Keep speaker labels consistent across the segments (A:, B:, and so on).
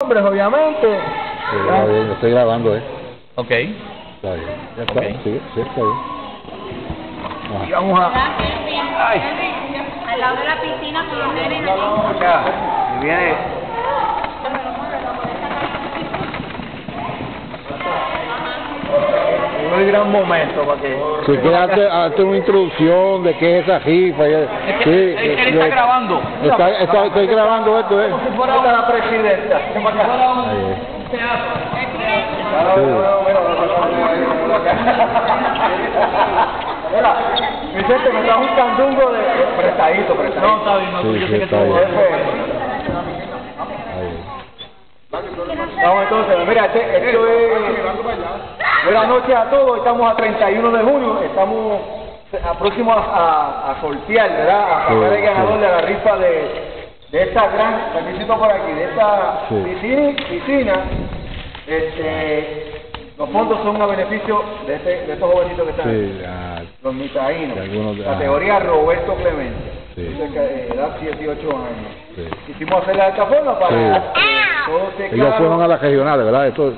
A: nombres, obviamente.
B: Sí, está bien, lo estoy grabando, ¿eh?
C: Ok.
B: Está bien. Ya está,
C: Ok.
B: sí, sí, está bien.
A: Y vamos a...
D: Al lado de la piscina con los nenes.
A: Acá. Y viene... Es un gran momento para que...
B: Si quieres hazte, hazte una introducción de qué es esa rifa. y-
C: Es
B: Sí,
C: que él, él está
B: de-
C: grabando.
B: está- está- estoy grabando esto, ¿eh?
A: Si fuera la presidenta.
B: Sí.
A: Mira, Vicente, me trajo un candungo de... Prestadito, prestadito.
C: No, está bien, no,
B: Sí,
C: yo
B: sí,
C: sé que
B: está
C: tú...
A: Vamos entonces, mira, este- esto es buenas noches a todos, estamos a 31 de junio, estamos a- próximos a, a, sortear, ¿verdad? A sacar el ganador de la rifa de, de esta gran, permisito por aquí, de esta piscina, piscina, este, los fondos son a beneficio de, este, de estos jovencitos que están
B: Sí, ah,
A: los
B: De algunos de-
A: categoría Roberto Clemente,
B: Sí.
A: Que, eh, edad 18 años.
B: sí.
A: Quisimos hacerla de esta forma para
B: Ellos fueron a las regionales, ¿verdad? Esto,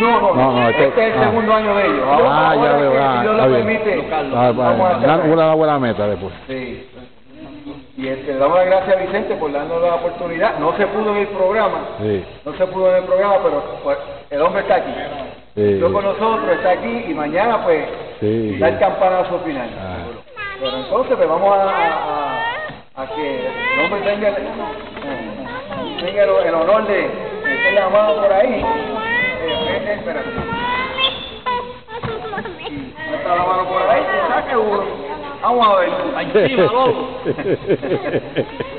A: No, no,
B: No, no,
A: este,
B: este-
A: es el
B: ah.
A: segundo año de ellos.
B: Ah, ya veo, ah,
A: si Dios lo
B: bien.
A: permite,
B: ah,
A: vamos a
B: bueno,
A: hacer
B: una, una buena meta después.
A: Sí. Y este, le damos las gracias a Vicente por darnos la oportunidad. No se pudo en el programa,
B: Sí,
A: no se pudo en el programa, pero pues, el hombre está aquí.
B: sí.
A: Yo con nosotros, está aquí y mañana pues
B: Sí,
A: da el campanazo final.
B: Ah.
A: Pero entonces pues vamos a, a, a que el hombre tenga, el- tenga el, el honor de meter la mano por ahí. Eh, espérate. Meta la mano por ahí, saque uno. Vamos a ver.
C: Encima, loco.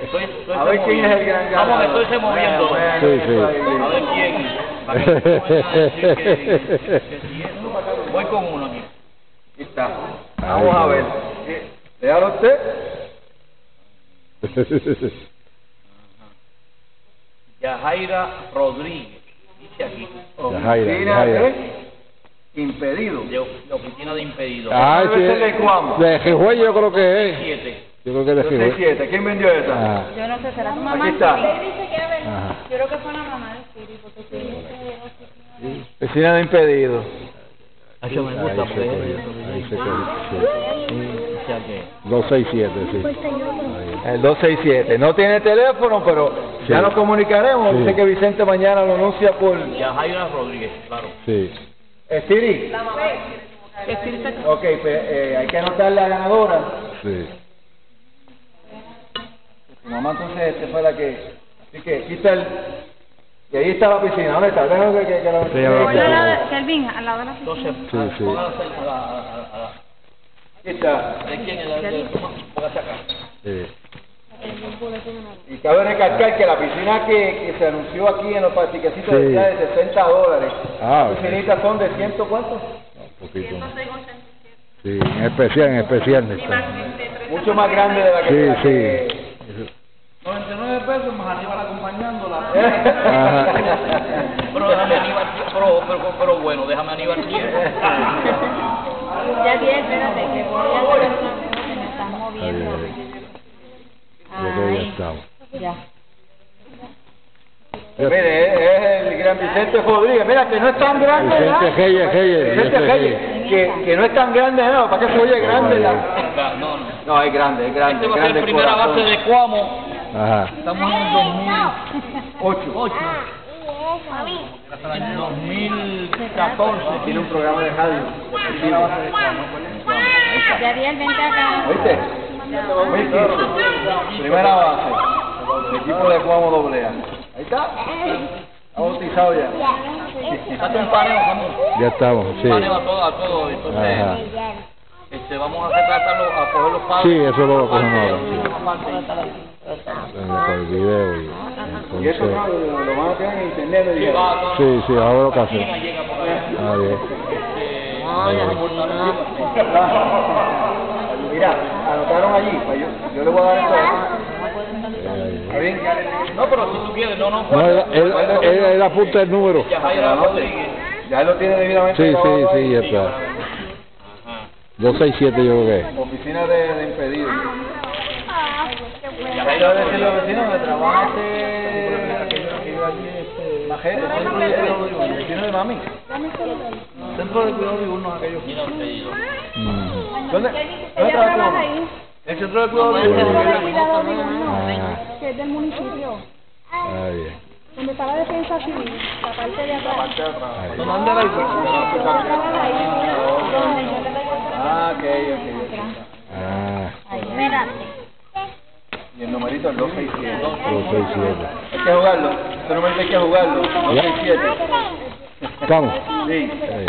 C: Estoy, estoy
A: A ver quién es el gran ganador.
C: Vamos, estoy se moviendo. A ver quién. No Voy con uno aquí.
A: Aquí está. Vamos a ver. Eh, Léalo usted.
C: Yajaira Rodríguez. Dice aquí.
B: Yajaira,
A: Oficina
B: Yajaira.
A: de impedido.
C: De, de oficina de impedidos.
B: Ah,
A: de Cuamo.
B: de yo creo que es.
C: Siete.
B: Yo creo que es de Jejuey.
A: 267. ¿Quién vendió esa?
B: Ajá,
D: Yo no sé, será tu mamá.
A: Aquí está.
B: ajá.
D: Yo creo que fue la mamá de Siri, porque Siri dice
A: Oficina de impedido.
C: Eso me gusta porque
B: sí.
C: o sea que
B: 267, sí.
A: El 267. No tiene teléfono, pero ya
B: Sí.
A: nos comunicaremos.
B: Sí.
A: Dice que Vicente mañana lo anuncia por...
C: Yajaira Rodríguez, claro.
B: Sí.
A: Eh, Siri. Ok, pues eh, hay que anotar la ganadora.
B: Sí.
A: Tu mamá entonces este fue la que... Así que quita el... Y ahí está la piscina. ¿Dónde está? Déjame que, que, que la...
B: Sí, ya
D: de- Kelvin, al lado de la
C: Entonces,
B: Sí, sí.
C: a la, a la, a la,
A: Aquí está.
C: ¿De quién es? ¿De, de, póngase acá.
B: Sí.
A: Y cabe recalcar que la piscina que, que se anunció aquí en los patiquecitos
B: Sí.
A: decía de 60 dólares.
B: Ah,
A: Las piscinitas son de ciento cuánto?
B: Un poquito. más. Sí, en especial, en especial. está.
A: Mucho más grande de la que...
B: Sí,
A: la
B: sí.
A: que-
C: 99 pesos más Aníbal acompañándola.
B: Ajá.
C: pero déjame Aníbal, pero, pero, pero bueno, déjame Aníbal tiempo.
D: Ya vi, espérate, que voy a hacer una cosa que me están
B: Está
D: moviendo.
B: Que ya.
A: Mire, es, el gran Vicente Rodríguez. Mira, que no es tan grande.
B: Vicente
A: ¿verdad?
B: Reyes, Reyes,
A: Vicente Reyes, que, que no es tan grande, no, para que se oye grande. La...
C: No, no.
A: No, es grande, es grande.
C: Este va a ser primera base de Cuamo.
B: Ajá.
C: Estamos en el 2008.
A: Ocho.
C: En el 2014.
A: Tiene un programa de radio.
C: Primera base
A: equipo de Cuamo doble A. Ahí está. Está bautizado ya.
C: Date un paneo, vamos.
B: Ya estamos, sí.
C: Paneo a todo, a todo. Entonces,
B: Ajá.
C: este, vamos a retratarlo, a coger los padres.
B: Sí, eso lo cogemos ahora, Por el video y
A: Y eso
B: entonces.
A: no, lo van a tener en internet.
C: no,
B: Sí, sí, ahora lo que hace.
C: llega por ahí.
B: Ah, bien.
A: Mira, anotaron allí. pues Yo, yo le voy a dar esto.
C: No, pero si tú quieres, no, no.
B: No, él, él, él, él apunta el número.
C: Rodríguez.
A: Ya él lo tiene debidamente
B: Sí, sí, sí, ya está. 267 yo creo que es.
A: Oficina de, de impedido.
C: Yajaira
A: Quiero decirle a los
C: Rodríguez.
A: vecinos que trabaja aquello que iba allí, la Je- el centro de cuidado diurno, vecino de mami. Centro de cuidado diurno aquello.
B: Mm.
A: ¿Dónde? ¿Dónde trabaja tu aquello.
E: cuidado diurno,
B: Ah,
E: que es del municipio,
B: ah, bien.
E: donde está la defensa civil, la parte de atrás.
A: Parte de atrás.
B: Ahí.
A: ¿Dónde anda el Ah, ok, ok.
B: Ah,
D: Espérate.
A: Y el numerito es 267.
B: 267.
A: Hay que jugarlo. Este numerito hay que jugarlo. 267.
B: ¿Estamos?
A: Sí.
B: Sí.